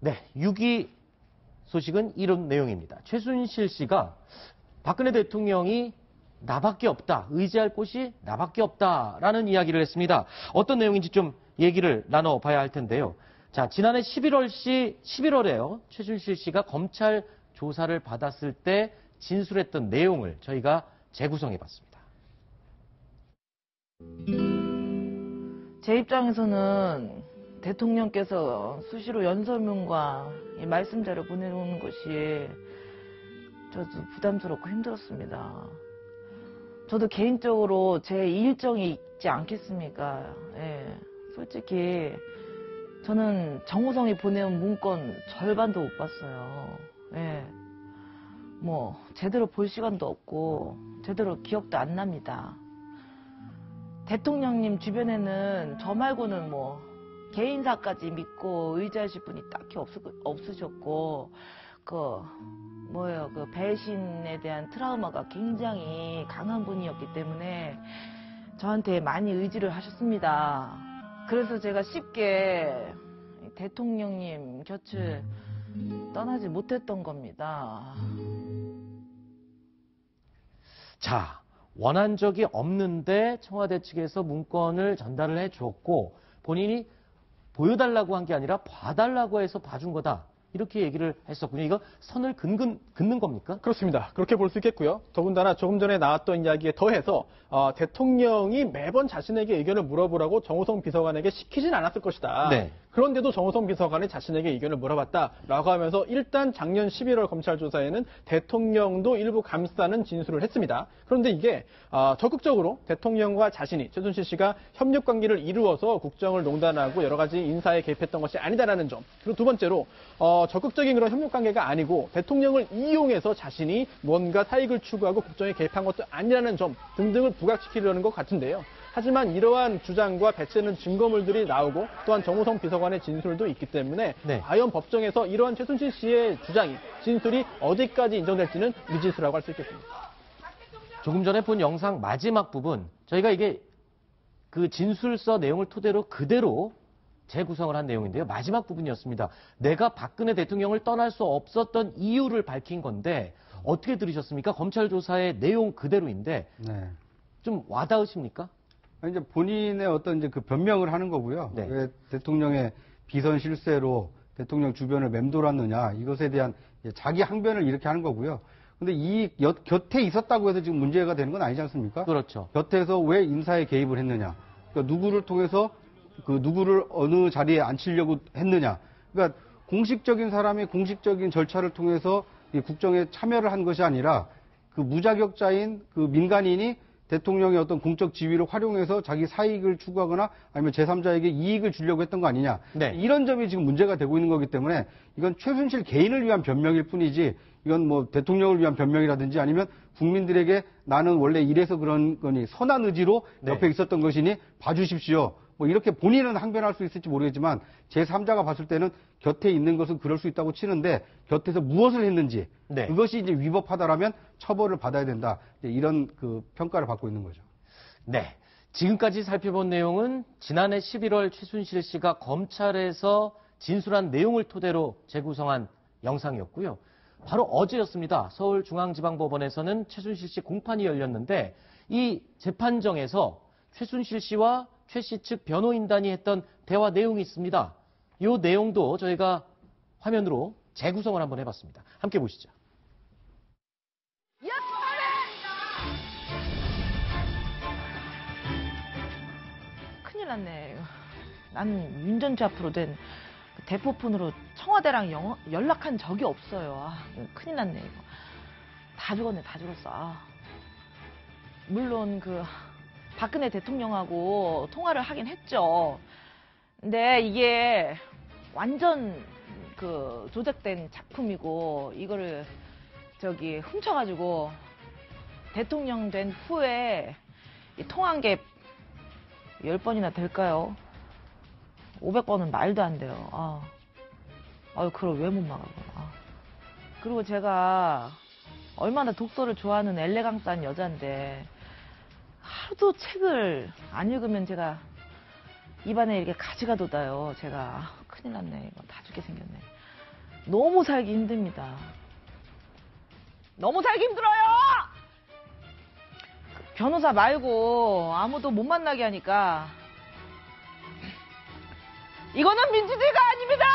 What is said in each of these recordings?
네, 6위 소식은 이런 내용입니다. 최순실 씨가 박근혜 대통령이 나밖에 없다. 의지할 곳이 나밖에 없다라는 이야기를 했습니다. 어떤 내용인지 좀 얘기를 나눠봐야 할 텐데요. 자, 지난해 11월 시 11월에요. 최순실 씨가 검찰 조사를 받았을 때 진술했던 내용을 저희가 재구성해 봤습니다. 제 입장에서는 대통령께서 수시로 연설문과 이 말씀자를 보내놓는 것이 저도 부담스럽고 힘들었습니다. 저도 개인적으로 제 일정이 있지 않겠습니까? 예. 솔직히 저는 정우성이 보내온 문건 절반도 못 봤어요. 예. 뭐 제대로 볼 시간도 없고 제대로 기억도 안 납니다. 대통령님 주변에는 저 말고는 뭐 개인사까지 믿고 의지하실 분이 딱히 없, 없으셨고 그 뭐예요 그 배신에 대한 트라우마가 굉장히 강한 분이었기 때문에 저한테 많이 의지를 하셨습니다. 그래서 제가 쉽게 대통령님 곁을 떠나지 못했던 겁니다. 자, 원한 적이 없는데 청와대 측에서 문건을 전달을 해 줬고 본인이 보여달라고 한 게 아니라 봐달라고 해서 봐준 거다. 이렇게 얘기를 했었군요. 이거 선을 긋는, 긋는 겁니까? 그렇습니다. 그렇게 볼 수 있겠고요. 더군다나 조금 전에 나왔던 이야기에 더해서 어, 대통령이 매번 자신에게 의견을 물어보라고 정우성 비서관에게 시키진 않았을 것이다. 네. 그런데도 정우성 비서관이 자신에게 의견을 물어봤다라고 하면서 일단 작년 11월 검찰 조사에는 대통령도 일부 감싸는 진술을 했습니다. 그런데 이게 어, 적극적으로 대통령과 자신이 최순실 씨가 협력 관계를 이루어서 국정을 농단하고 여러 가지 인사에 개입했던 것이 아니다라는 점. 그리고 두 번째로 어, 적극적인 그런 협력 관계가 아니고 대통령을 이용해서 자신이 뭔가 사익을 추구하고 국정에 개입한 것도 아니라는 점 등등을 부각시키려는 것 같은데요. 하지만 이러한 주장과 배치는 증거물들이 나오고 또한 정우성 비서관의 진술도 있기 때문에 네. 과연 법정에서 이러한 최순실 씨의 주장이 진술이 어디까지 인정될지는 미지수라고 할 수 있겠습니다. 조금 전에 본 영상 마지막 부분 저희가 이게 그 진술서 내용을 토대로 그대로 재구성을 한 내용인데요. 마지막 부분이었습니다. 내가 박근혜 대통령을 떠날 수 없었던 이유를 밝힌 건데 어떻게 들으셨습니까? 검찰 조사의 내용 그대로인데 네. 좀 와닿으십니까? 이제 본인의 어떤 이제 그 변명을 하는 거고요. 네. 왜 대통령의 비선 실세로 대통령 주변을 맴돌았느냐 이것에 대한 자기 항변을 이렇게 하는 거고요. 근데 이 곁- 곁에 있었다고 해서 지금 문제가 되는 건 아니지 않습니까? 그렇죠. 곁에서 왜 인사에 개입을 했느냐. 그러니까 누구를 통해서 그 누구를 어느 자리에 앉히려고 했느냐. 그러니까 공식적인 사람이 공식적인 절차를 통해서 이 국정에 참여를 한 것이 아니라 그 무자격자인 그 민간인이 대통령의 어떤 공적 지위를 활용해서 자기 사익을 추구하거나 아니면 제3자에게 이익을 주려고 했던 거 아니냐. 네. 이런 점이 지금 문제가 되고 있는 거기 때문에 이건 최순실 개인을 위한 변명일 뿐이지 이건 뭐 대통령을 위한 변명이라든지 아니면 국민들에게 나는 원래 이래서 그런 거니 선한 의지로 네. 옆에 있었던 것이니 봐주십시오. 뭐 이렇게 본인은 항변할 수 있을지 모르겠지만 제3자가 봤을 때는 곁에 있는 것은 그럴 수 있다고 치는데 곁에서 무엇을 했는지 네. 그것이 이제 위법하다라면 처벌을 받아야 된다. 이제 이런 그 평가를 받고 있는 거죠. 네. 지금까지 살펴본 내용은 지난해 11월 최순실 씨가 검찰에서 진술한 내용을 토대로 재구성한 영상이었고요. 바로 어제였습니다. 서울중앙지방법원에서는 최순실 씨 공판이 열렸는데 이 재판정에서 최순실 씨와 최 씨 측 변호인단이 했던 대화 내용이 있습니다. 이 내용도 저희가 화면으로 재구성을 한번 해봤습니다. 함께 보시죠. 큰일 났네. 나는 윤전체 앞으로 된그 대포폰으로 청와대랑 영- 연락한 적이 없어요. 아, 큰일 났네, 이거. 다 죽었네, 다 죽었어. 아. 물론 그 박근혜 대통령하고 통화를 하긴 했죠. 근데 이게 완전 그 조작된 작품이고 이거를 저기 훔쳐가지고 대통령 된 후에 이 통한 게 10번이나 될까요? 500번은 말도 안 돼요. 아. 아유, 그걸 왜 못 막아, 그걸. 아. 그리고 제가 얼마나 독서를 좋아하는 엘레강스한 여잔데 하루도 책을 안 읽으면 제가 입안에 이렇게 가지가 돋아요. 제가 아, 큰일 났네. 이거 다 죽게 생겼네. 너무 살기 힘듭니다. 너무 살기 힘들어요! 그 변호사 말고 아무도 못 만나게 하니까 이거는 민주주의가 아닙니다!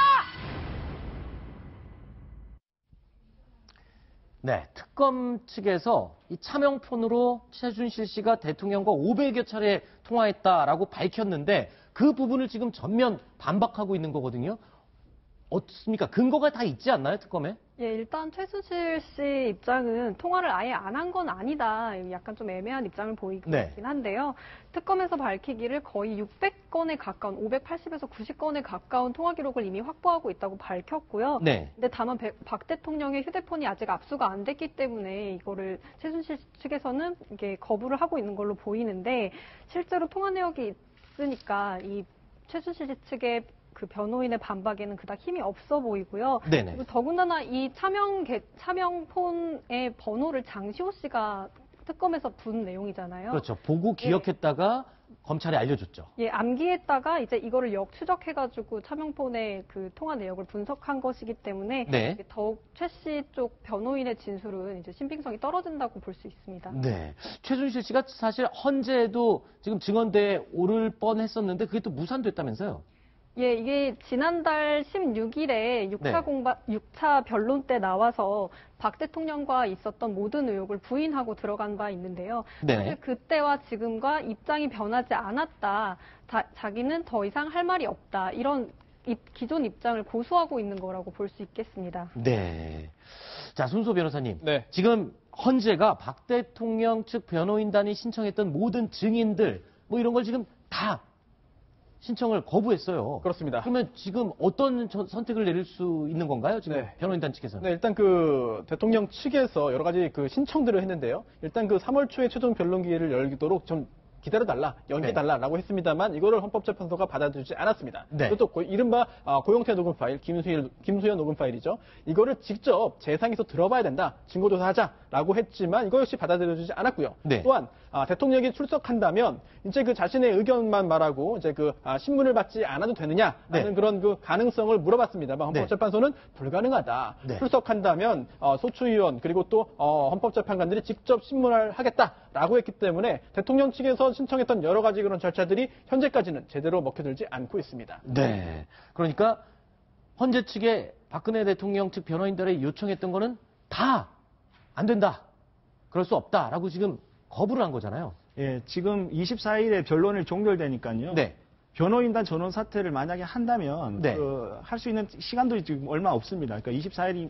네, 특검 측에서 이 차명폰으로 최순실 씨가 대통령과 500여 차례 통화했다라고 밝혔는데 그 부분을 지금 전면 반박하고 있는 거거든요. 어떻습니까? 근거가 다 있지 않나요, 특검에? 예, 일단 최순실 씨 입장은 통화를 아예 안 한 건 아니다. 약간 좀 애매한 입장을 보이긴 네. 한데요. 특검에서 밝히기를 거의 600건에 가까운, 580에서 90건에 가까운 통화 기록을 이미 확보하고 있다고 밝혔고요. 네. 근데 다만 배- 박 대통령의 휴대폰이 아직 압수가 안 됐기 때문에 이거를 최순실 측에서는 이게 거부를 하고 있는 걸로 보이는데 실제로 통화 내역이 있으니까 이 최순실 씨 측의 그 변호인의 반박에는 그닥 힘이 없어 보이고요. 네네. 더군다나 이 차명 개, 차명폰의 번호를 장시호 씨가 특검에서 분 내용이잖아요. 그렇죠. 보고 기억했다가 검찰에 알려줬죠. 예, 암기했다가 이제 이거를 역 추적해가지고 차명폰의 그 통화 내역을 분석한 것이기 때문에 네. 더욱 최 씨 쪽 변호인의 진술은 이제 신빙성이 떨어진다고 볼 수 있습니다. 네. 최순실 씨가 사실 헌재에도 지금 증언대에 오를 뻔 했었는데 그게 또 무산됐다면서요? 예, 이게 지난달 16일에 6차 네. 공방, 6차 변론 때 나와서 박 대통령과 있었던 모든 의혹을 부인하고 들어간 바 있는데요. 네. 사실 그때와 지금과 입장이 변하지 않았다. 자, 기는더 이상 할 말이 없다. 이런 입- 기존 입장을 고수하고 있는 거라고 볼 수 있겠습니다. 네. 자, 손소 변호사님. 네. 지금 헌재가 박 대통령 측 변호인단이 신청했던 모든 증인들 뭐 이런 걸 지금 다 신청을 거부했어요. 그렇습니다. 그러면 지금 어떤 저- 선택을 내릴 수 있는 건가요? 지금 네. 변호인단 측에서는. 네, 일단 그 대통령 측에서 여러 가지 그 신청들을 했는데요. 일단 그 3월 초에 최종 변론 기회를 열도록 좀 기다려달라, 연기해달라라고 했습니다만 이거를 헌법재판소가 받아주지 않았습니다. 네. 또 고- 이른바 아, 고영태 녹음 파일, 김수현, 김수현 녹음 파일이죠. 이거를 직접 재상에서 들어봐야 된다, 증거조사하자라고 했지만 이거 역시 받아들여주지 않았고요. 네. 또한 아, 대통령이 출석한다면 이제 그 자신의 의견만 말하고 이제 그 아, 신문을 받지 않아도 되느냐라는 네. 그런 그 가능성을 물어봤습니다만 헌법재판소는 불가능하다. 네. 출석한다면 어, 소추위원 그리고 또 어, 헌법재판관들이 직접 신문을 하겠다라고 했기 때문에 대통령 측에서 신청했던 여러 가지 그런 절차들이 현재까지는 제대로 먹혀들지 않고 있습니다. 네. 그러니까 헌재 측에 박근혜 대통령 측 변호인단에 요청했던 거는 다 안 된다. 그럴 수 없다라고 지금 거부를 한 거잖아요. 예, 지금 24일에 변론이 종결되니까요. 네. 변호인단 전원 사퇴를 만약에 한다면 네. 할수 있는 시간도 지금 얼마 없습니다. 그러니까 24일이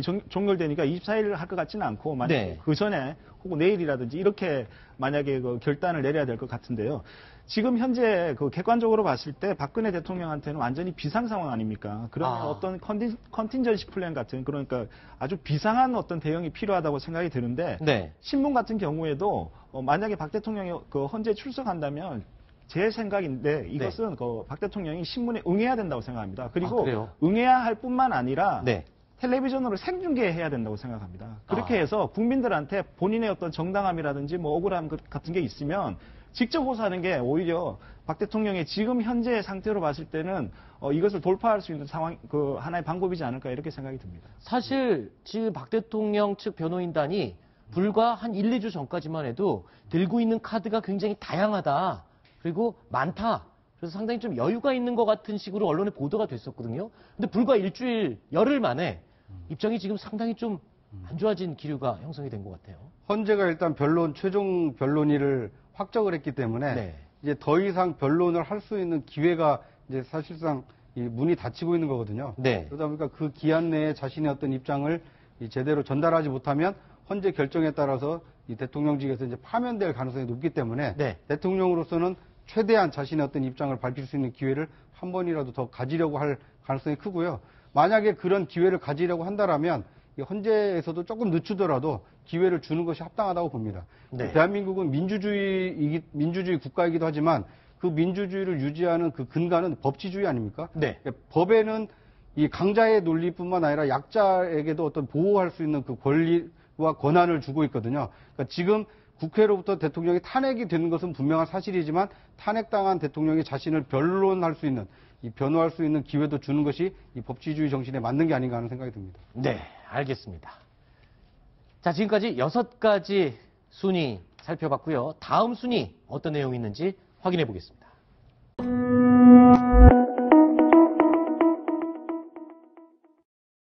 종결되니까 24일을 할 것 같지는 않고 만약에 네. 그 전에 혹은 내일이라든지 이렇게 만약에 그 결단을 내려야 될 것 같은데요. 지금 현재 그 객관적으로 봤을 때 박근혜 대통령한테는 완전히 비상 상황 아닙니까? 그러면 아. 어떤 conti, contingency plan 같은 그러니까 아주 비상한 어떤 대응이 필요하다고 생각이 드는데 네. 신문 같은 경우에도 어, 만약에 박 대통령이 그 헌재 출석한다면 제 생각인데 이것은 그 박 대통령이 신문에 응해야 된다고 생각합니다. 아, 그리고 그래요? 응해야 할 뿐만 아니라 네. 텔레비전으로 생중계해야 된다고 생각합니다. 그렇게 아. 해서 국민들한테 본인의 어떤 정당함이라든지 뭐 억울함 그- 같은 게 있으면 직접 호소하는 게 오히려 박 대통령의 지금 현재 상태로 봤을 때는 어, 이것을 돌파할 수 있는 상황 그 하나의 방법이지 않을까 이렇게 생각이 듭니다. 사실 지금 박 대통령 측 변호인단이 불과 한 1, 2주 전까지만 해도 들고 있는 카드가 굉장히 다양하다. 그리고 많다. 그래서 상당히 좀 여유가 있는 것 같은 식으로 언론에 보도가 됐었거든요. 근데 불과 일주일, 열흘 만에 입장이 지금 상당히 좀 안 좋아진 기류가 형성이 된 것 같아요. 헌재가 일단 변론 최종 변론일을 확정을 했기 때문에 네. 이제 더 이상 변론을 할 수 있는 기회가 이제 사실상 이 문이 닫히고 있는 거거든요. 네. 그러다 보니까 그 기한 내에 자신의 어떤 입장을 이 제대로 전달하지 못하면 헌재 결정에 따라서 이 대통령직에서 이제 파면될 가능성이 높기 때문에 네. 대통령으로서는 최대한 자신의 어떤 입장을 밝힐 수 있는 기회를 한 번이라도 더 가지려고 할 가능성이 크고요. 만약에 그런 기회를 가지려고 한다라면 이 헌재에서도 조금 늦추더라도 기회를 주는 것이 합당하다고 봅니다. 네. 대한민국은 민주주의 민주주의 국가이기도 하지만 그 민주주의를 유지하는 그 근간은 법치주의 아닙니까? 네. 그러니까 법에는 이 강자의 논리뿐만 아니라 약자에게도 어떤 보호할 수 있는 그 권리와 권한을 주고 있거든요. 그러니까 지금 국회로부터 대통령이 탄핵이 되는 것은 분명한 사실이지만 탄핵당한 대통령이 자신을 변론할 수 있는 이 변호할 수 있는 기회도 주는 것이 이 법치주의 정신에 맞는 게 아닌가 하는 생각이 듭니다. 네, 알겠습니다. 자, 지금까지 여섯 가지 순위 살펴봤고요. 다음 순위 어떤 내용이 있는지 확인해 보겠습니다.